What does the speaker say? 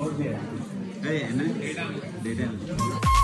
और भी दे दे